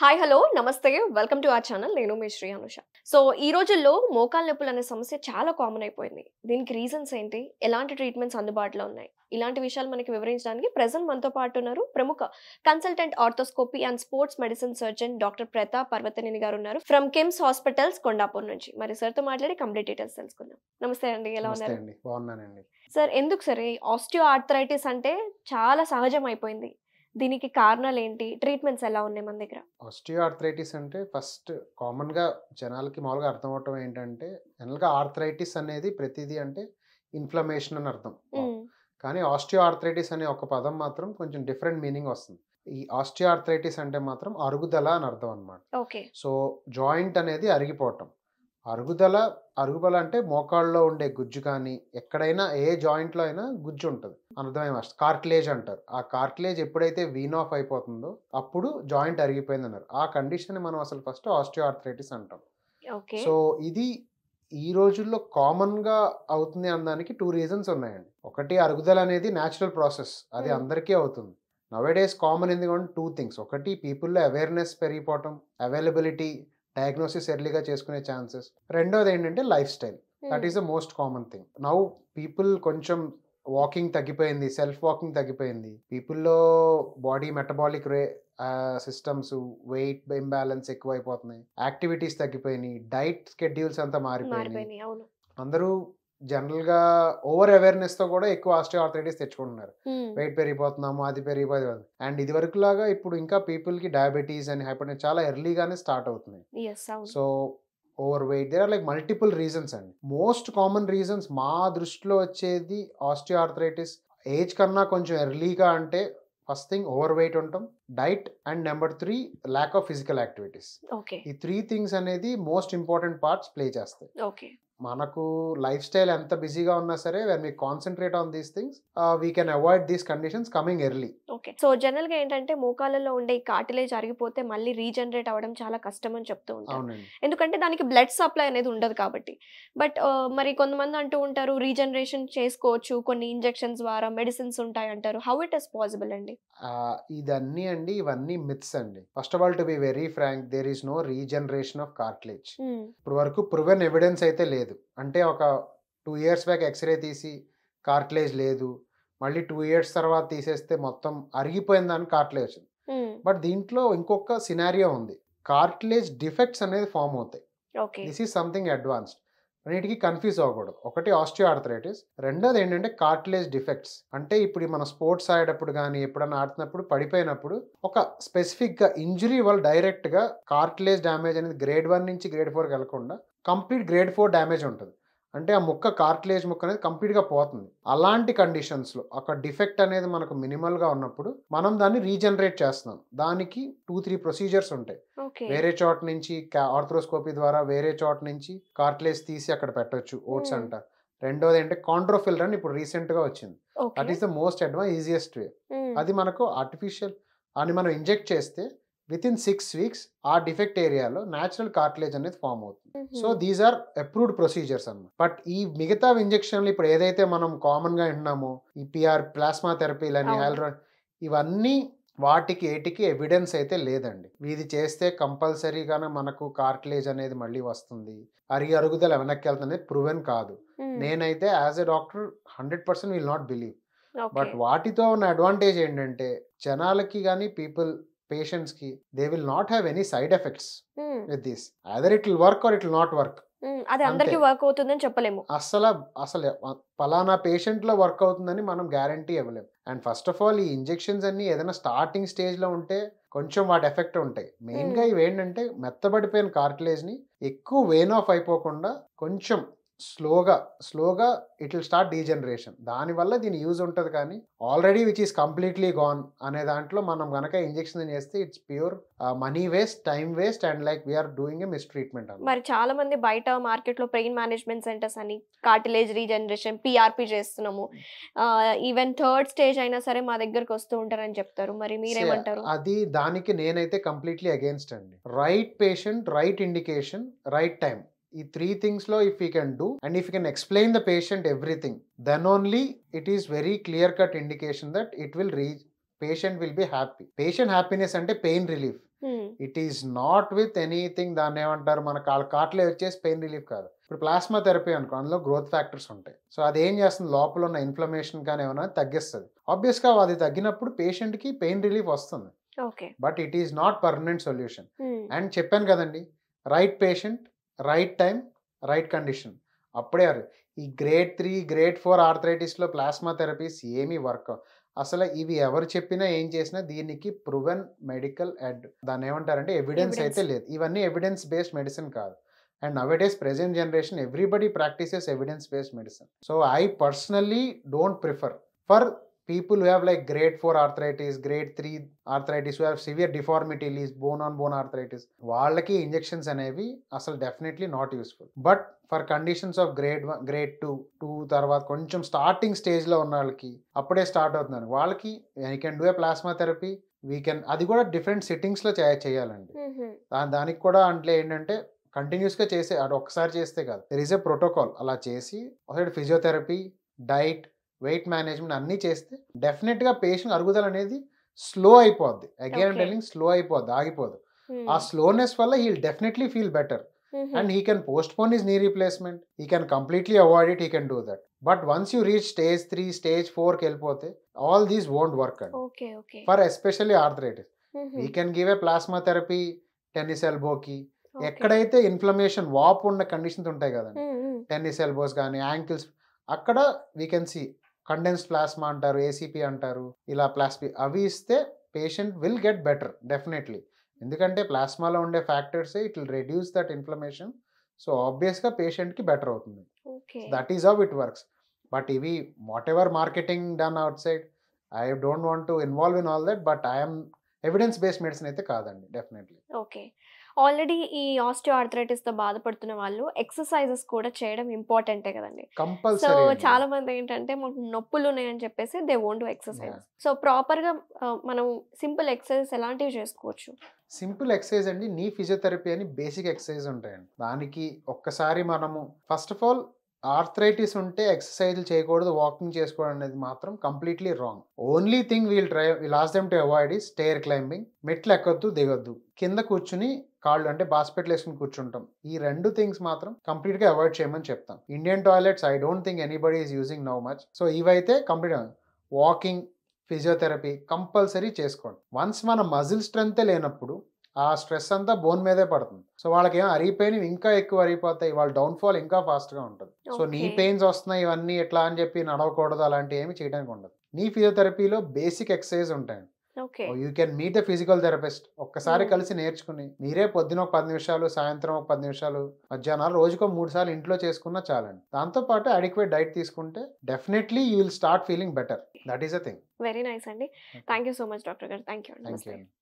Hi hello నమస్తే welcome to our channel నేను మీ శ్రీ అనుష. సో ఈ రోజుల్లో మోకాలు నొప్పులు అనే సమస్య చాలా కామన్ అయిపోయింది. దీనికి రీజన్స్ ఏంటి? ఎలాంటి ట్రీట్మెంట్స్ అందుబాటులో ఉన్నాయి? ఇలాంటి విషయాలు మనకి వివరించడానికి ప్రజెంట్ మనతో పాటు ఉన్నారు ప్రముఖ consultant arthroscopy and sports medicine surgeon doctor Pratap Parvataneni గారు ఉన్నారు ఫ్రమ్ కిమ్స్ హాస్పిటల్స్ కొండాపూర్ నుంచి. మరి సార్తో మాట్లాడి కంప్లీట్ డీటెయిల్స్ తెలుసుకుందాం. నమస్తే అండి. ఎలా ఉన్నారు? బాగున్నానండి. సార్ ఎందుకు సరే ఆస్టియో ఆర్థరైటిస్ అంటే చాలా సహజం అయిపోయింది. దీనికి కారణాలు ఏంటి ట్రీట్మెంట్స్ ఎలా ఉన్నాయి మన దగ్గర? ఆస్టియో ఆర్థరైటిస్ అంటే ఫస్ట్ కామన్గా జనాలకి మామూలుగా అర్థం అవటం ఏంటంటే జనరల్గా ఆర్థరైటిస్ అనేది ప్రతిదీ అంటే ఇన్ఫ్లమేషన్ అని అర్థం. కానీ ఆస్టియో ఆర్థరైటిస్ అనే ఒక పదం మాత్రం కొంచెం డిఫరెంట్ మీనింగ్ వస్తుంది. ఈ ఆస్టియో ఆర్థరైటిస్ అంటే మాత్రం అరుగుదల అని అర్థం అనమాట ఓకే. సో జాయింట్ అనేది అరిగిపోవటం. అరుగుదల అరుగుదల అంటే మోకాళ్ళలో ఉండే గుజ్జు కానీ ఎక్కడైనా ఏ జాయింట్లో అయినా గుజ్జు ఉంటుంది. అర్థమేమ కార్టిలేజ్ అంటారు. ఆ కార్టిలేజ్ ఎప్పుడైతే వీన్ ఆఫ్ అయిపోతుందో అప్పుడు జాయింట్ అరిగిపోయింది అన్నారు ఆ కండిషన్ మనం అసలు ఫస్ట్ ఆస్టియో ఆర్థరైటిస్ అంటాం సో ఇది ఈ రోజుల్లో కామన్గా అవుతుంది అనడానికి టూ రీజన్స్ ఉన్నాయండి. ఒకటి అరుగుదల అనేది న్యాచురల్ ప్రాసెస్ అది. అందరికీ అవుతుంది. నవేడేస్ కామన్ ఎందుకంటే టూ థింగ్స్ ఒకటి పీపుల్లో అవేర్నెస్ పెరిగిపోవటం అవైలబిలిటీ డయాగ్నోసిస్ ఎర్లీగా చేసుకునే ఛాన్సెస్. రెండోది ఏంటంటే lifestyle. That is the most common thing now people కొంచెం వాకింగ్ తగ్గిపోయింది సెల్ఫ్ వాకింగ్ తగ్గిపోయింది. పీపుల్లో body metabolic rate systems weight imbalance ఎక్కువ అయిపోతున్నాయి యాక్టివిటీస్ తగ్గిపోయినాయి. డైట్ స్కెడ్యూల్స్ అంతా మారిపోయినాయి. అందరూ జనరల్గా ఓవర్ అవేర్నెస్తో కూడా ఎక్కువ ఆస్టియో ఆర్థరైటిస్ తెచ్చుకుంటున్నారు. వెయిట్ పెరిగిపోతున్నాము అది పెరిగిపోతుంది అండ్ ఇది వరకు లాగా ఇప్పుడు ఇంకా పీపుల్కి డయాబెటీస్ అని హైపర్ చాలా ఎర్లీగానే స్టార్ట్ అవుతున్నాయి. So over weight there are like multiple reasons అండి. మోస్ట్ కామన్ రీజన్స్ మా దృష్టిలో వచ్చేది ఆస్టియో ఆర్థరైటిస్ ఏజ్ కన్నా కొంచెం ఎర్లీగా అంటే ఫస్ట్ థింగ్ ఓవర్ వెయిట్ ఉండటం diet and number three lack of physical activities. ఈ త్రీ థింగ్స్ అనేది మోస్ట్ ఇంపార్టెంట్ పార్ట్స్ ప్లే చేస్తాయి. మనకు లైఫ్ స్టైల్ ఎంత బిజీగా ఉన్నా సరే when we concentrate on these things we can avoid these conditions coming early okay so జనరల్గా ఏంటంటే మోకాళ్ళలో ఉండే ఈ కార్టిలేజ్ అరిగిపోతే మళ్ళీ రీజనరేట్ అవ్వడం చాలా కష్టం అని చెప్తూ ఉంటారు. ఎందుకంటే దానికి బ్లడ్ సప్లై అనేది ఉండదు కాబట్టి. బట్ మరి కొంతమంది అంటూ ఉంటారు రీజనరేషన్ చేసుకోవచ్చు కొన్ని ఇంజెక్షన్స్ ద్వారా మెడిసిన్స్ ఉంటాయి అంటారు. హౌ ఇట్ ఇస్ పాసిబుల్ అండి? ఇదన్నీ అండి ఇవన్నీ మిత్స్ అండి. First of all to be very frank there is no regeneration of cartilage. ఇప్పుడు వరకు ప్రూవెన్ ఎవిడెన్స్ అయితే లేదు. అంటే ఒక టూ ఇయర్స్ బ్యాక్ ఎక్స్రే తీసి కార్టిలేజ్ లేదు. మళ్ళీ టూ ఇయర్స్ తర్వాత తీసేస్తే మొత్తం అరిగిపోయిందని కార్టిలేజ్ వచ్చింది. బట్ దీంట్లో ఇంకొక సినారియో ఉంది. కార్టిలేజ్ డిఫెక్ట్స్ అనేది ఫామ్ అవుతాయి. This is something advanced. అన్నిటికీ కన్ఫ్యూజ్ అవ్వకూడదు. ఒకటి ఆస్టియో ఆర్థరైటిస్ రెండోది ఏంటంటే కార్టిలేజ్ డిఫెక్ట్స్ అంటే ఇప్పుడు మన స్పోర్ట్స్ ఆడేటప్పుడు కానీ ఎప్పుడైనా ఆడుతున్నప్పుడు పడిపోయినప్పుడు ఒక స్పెసిఫిక్గా ఇంజురీ వల్ల డైరెక్ట్గా కార్టిలేజ్ డ్యామేజ్ అనేది గ్రేడ్ వన్ నుంచి గ్రేడ్ ఫోర్కి వెళ్ళకుండా కంప్లీట్ గ్రేడ్ ఫోర్ డ్యామేజ్ ఉంటుంది. అంటే ఆ ముక్క కార్టిలేజ్ ముక్క అనేది కంప్లీట్గా పోతుంది. అలాంటి కండిషన్స్లో ఒక డిఫెక్ట్ అనేది మనకు మినిమల్గా ఉన్నప్పుడు మనం దాన్ని రీజనరేట్ చేస్తున్నాం. దానికి టూ త్రీ ప్రొసీజర్స్ ఉంటాయి. వేరే చోట నుంచి ఆర్థ్రోస్కోపీ ద్వారా వేరే చోట నుంచి కార్టిలేజ్ తీసి అక్కడ పెట్టొచ్చు ఓట్స్. అంటారు రెండోది అంటే కాంట్రోఫిల్ అని ఇప్పుడు రీసెంట్గా వచ్చింది. That is the most advance easiest way అది మనకు ఆర్టిఫిషియల్ అని మనం ఇంజెక్ట్ చేస్తే విత్ ఇన్ సిక్స్ వీక్స్ ఆ డిఫెక్ట్ ఏరియాలో న్యాచురల్ కార్టిలేజ్ అనేది ఫామ్ అవుతుంది. So these are approved procedures అన్నమాట. బట్ ఈ మిగతా ఇంజెక్షన్లు ఇప్పుడు ఏదైతే మనం కామన్గా వింటున్నామో ఈ పిఆర్ ప్లాస్మా థెరపీలని అవును. హైల్రో ఇవన్నీ వాటికి ఏటికి ఎవిడెన్స్ అయితే లేదండి. ఇది చేస్తే కంపల్సరీగానే మనకు కార్టిలేజ్ అనేది మళ్ళీ వస్తుంది. అరిగి అరుగుదల వెనక్కి వెళ్తుంది ప్రూవెన్ కాదు. నేనైతే as a doctor hundred percent will not believe but వాటితో ఉన్న అడ్వాంటేజ్ ఏంటంటే జనాలకి కానీ పీపుల్ పేషెంట్స్కి they will not have any side effects with this other it will work or it will not work అది అందరికి. వర్క్ అవుతుందని చెప్పలేము. అసలు అసలు పలానా పేషెంట్లో వర్క్ అవుతుందని మనం గ్యారంటీ ఇవ్వలేం. అండ్ ఫస్ట్ ఆఫ్ ఆల్ ఈ ఇంజెక్షన్స్ అన్ని ఏదైనా స్టార్టింగ్ స్టేజ్లో ఉంటే కొంచెం వాటి ఎఫెక్ట్ ఉంటాయి. మెయిన్గా Hmm. ఇవి ఏంటంటే మెత్తబడిపోయిన కార్టిలేజ్ని ఎక్కువ వేన్ ఆఫ్ అయిపోకుండా కొంచెం స్లోగా స్లోగా ఇట్ విల్ స్టార్ట్ డీజనరేషన్. దానివల్ల దీని యూజ్ ఉంటుంది కానీ already which is completely gone అనే దాంట్లో మనం గనక ఇంజెక్షన్ చేస్తే it's pure money waste time waste and like we are doing miss treatment మరి చాలా మంది బయట మార్కెట్లో పెయిన్ మేనేజ్మెంట్ సెంటర్స్ అని కార్టిలేజ్ రీజనరేషన్ పిఆర్పి చేస్తున్నాము. ఈవెన్ థర్డ్ స్టేజ్ అయినా సరే మా దగ్గరకు వస్తూ ఉంటారని చెప్తారు. మరి మీరేమంటారు? అది దానికి నేనైతే కంప్లీట్లీ అగేన్స్ట్ అండి. Right patient right indication right time ఈ three థింగ్స్లో if you can do and if you can explain the patient everything then only it is very clear cut indication that it will reach patient will be happy patient happiness అంటే pain relief it is not with anything దాన్ని ఏమంటారు? మన కాళ్ళ కాట్లే వచ్చేసి pain relief కాదు. ఇప్పుడు plasma therapy అనుకో అందులో గ్రోత్ ఫ్యాక్టర్స్ ఉంటాయి. సో అది ఏం చేస్తుంది? లోపల ఉన్న ఇన్ఫ్లమేషన్ కానీ ఏమైనా తగ్గిస్తుంది. ఆబ్వియస్గా అది తగ్గినప్పుడు పేషెంట్కి పెయిన్ రిలీఫ్ వస్తుంది. But it is not permanent solution and చెప్పాను కదండి right patient right time right condition. అప్పుడే అరు ఈ గ్రేడ్ త్రీ గ్రేడ్ ఫోర్ ఆర్థరైటిస్లో ప్లాస్మా థెరపీస్ ఏమీ వర్క్ అసలు ఇవి ఎవరు చెప్పినా ఏం చేసినా దీనికి ప్రూవెన్ మెడికల్ అడ్ దాన్ని ఏమంటారంటే ఎవిడెన్స్. అయితే లేదు. ఇవన్నీ ఎవిడెన్స్ బేస్డ్ మెడిసిన్ కాదు. And nowadays present generation everybody practises evidence based medicine. So I personally don't prefer for people who have like grade 4 arthritis grade 3 arthritis who have severe deformity leads bone on bone arthritis వాళ్ళకి injections అనేవి అసలు definitely not useful but for conditions of grade one grade two two తర్వాత కొంచెం starting స్టేజ్లో ఉన్న వాళ్ళకి అప్పుడే start అవుతున్నారు వాళ్ళకి I can do a plasma therapy we can అది కూడా డిఫరెంట్ సిట్టింగ్స్లో చేయాలండి. దా- దానికి కూడా అంటే ఏంటంటే కంటిన్యూస్గా చేసే అది ఒక్కసారి చేస్తే కాదు. దెర్ ఈస్ ఏ ప్రోటోకాల్ అలా చేసి ఒకసారి ఫిజియోథెరపీ డైట్ వెయిట్ మేనేజ్మెంట్ అన్నీ చేస్తే డెఫినెట్గా పేషెంట్ అరుగుదల అనేది స్లో అయిపోద్ది. అగైన్. టెలింగ్ స్లో అయిపోద్ది ఆగిపోదు. ఆ స్లోనెస్ వల్ల he'll definitely feel better and he can postpone his knee replacement he can completely avoid it he can do that but once you reach stage three stage ఫోర్కి వెళ్ళిపోతే all these won't work అండి for especially arthritis we can give a plasma therapy tennis ఎల్బోకి ఎక్కడైతే inflammation వాప్ ఉన్న conditions ఉంటాయి కదండి tennis elbows కానీ ankles అక్కడ we can see condensed plasma అంటారు ఏసీపీ అంటారు ఇలా ప్లాస్పీ అవి ఇస్తే patient will get better definitely. ఎందుకంటే ప్లాస్మాలో ఉండే factors it will reduce that inflammation. So ఆబ్వియస్గా పేషెంట్కి బెటర్ అవుతుంది. That is how it works but ఇవి whatever marketing done outside I don't want to involve in all that but I'm evidence based medicine అయితే కాదండి definitely okay. Already ఈ osteo ఆర్థరైటిస్తో బాధపడుతున్న వాళ్ళు ఎక్సర్సైజెస్ కూడా చేయడం ఇంపార్టెంటే కదండి. సో కంపల్సరీ చాలా మంది ఏంటంటే మాకు నొప్పులు ఉన్నాయని చెప్పేసి దే వోంట్ ఎక్సర్సైజ్. సో ప్రాపర్గా మనం సింపుల్ ఎక్సర్సైజ్ ఎలాంటివి చేసుకోవచ్చు? సింపుల్ ఎక్సర్సైజ్ అండి నీ ఫిజియోథెరపీ అని బేసిక్ ఎక్సర్సైజ్ ఉంటాయండి. దానికి ఒక్కసారి మనము ఫస్ట్ ఆఫ్ ఆల్ ఆర్థరైటిస్ ఉంటే ఎక్సర్సైజ్లు చేయకూడదు వాకింగ్ చేసుకోవడం అనేది మాత్రం completely wrong. Only thing we'll try last them to avoid stair climbing. మెట్లు ఎక్కొద్దు దిగొద్దు. కింద కూర్చుని కాళ్ళు అంటే బాస్పెట్లు వేసుకుని కూర్చుంటాం. ఈ రెండు థింగ్స్ మాత్రం కంప్లీట్గా అవాయిడ్ చేయమని చెప్తాం. Indian toilets I don't think anybody is using now much. So ఇవైతే కంప్లీట్ వాకింగ్ ఫిజియోథెరపీ కంపల్సరీ చేసుకోండి. వన్స్ మన మజిల్ స్ట్రెంత్ లేనప్పుడు ఆ స్ట్రెస్ అంతా బోన్ మీదే పడుతుంది. సో వాళ్ళకి ఏం అరిగిపోయినవి ఇంకా ఎక్కువ అరిగిపోతాయి. వాళ్ళ డౌన్ఫాల్ ఇంకా fast గా ఉంటుంది. సో నీ. పెయిన్స్ వస్తున్నాయి ఇవన్నీ ఎట్లా అని చెప్పి నడవకూడదు అలాంటివి ఏమి చేయడానికి ఉండదు. నీ ఫిజియోథెరపీలో బేసిక్ ఎక్సర్సైజ్ ఉంటాయి okay you can meet the physical therapist. ఒక్కసారి. కలిసి నేర్చుకుని మీరే పొద్దున ఒక పది నిమిషాలు సాయంత్రం ఒక పది నిమిషాలు మధ్యాహ్నాలు రోజుకో మూడు సార్లు ఇంట్లో చేసుకున్నా చాలండి. దాంతో పాటు అడిక్వేట్ డైట్ తీసుకుంటే definitely you will start feeling better. That is a thing. Very nice అండి. Thank you so much doctor గారు. Thank you thank you